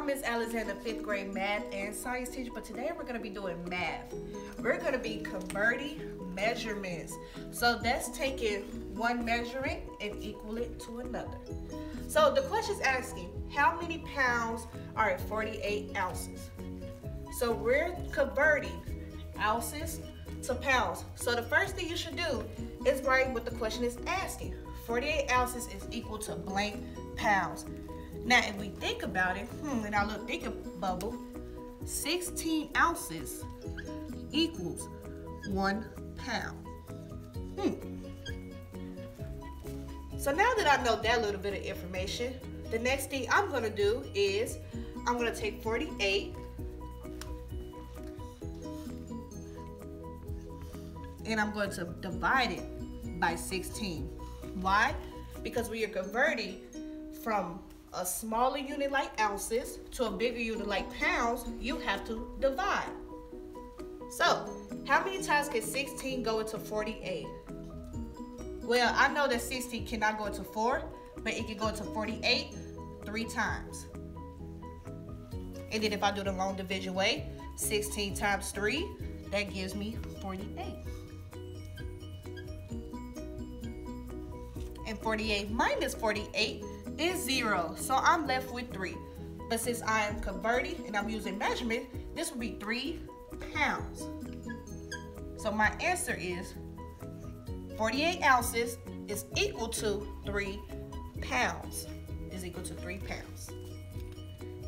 I'm Miss Alexander, fifth grade math and science teacher, but today we're gonna be doing math. We're gonna be converting measurements. So that's taking one measurement and equal it to another. So the question is asking, how many pounds are at 48 ounces? So we're converting ounces to pounds. So the first thing you should do is write what the question is asking. 48 ounces is equal to blank pounds. Now, if we think about it, hmm, in our little thinking bubble, 16 ounces equals one pound. Hmm. So now that I know that little bit of information, the next thing I'm gonna do is I'm gonna take 48 and I'm going to divide it by 16. Why? Because we are converting from a smaller unit like ounces to a bigger unit like pounds, you have to divide. So, how many times can 16 go into 48? Well, I know that 16 cannot go into 4, but it can go into 48 three times. And then if I do the long division way, 16 times 3, that gives me 48. And 48 minus 48 is 0. So I'm left with 3. But since I am converting and I'm using measurement, this would be 3 pounds. So my answer is 48 ounces is equal to 3 pounds. Is equal to 3 pounds.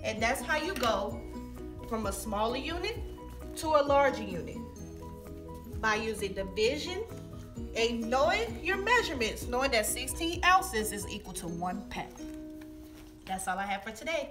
And that's how you go from a smaller unit to a larger unit. By using division and knowing your measurements, knowing that 16 ounces is equal to one pound. That's all I have for today.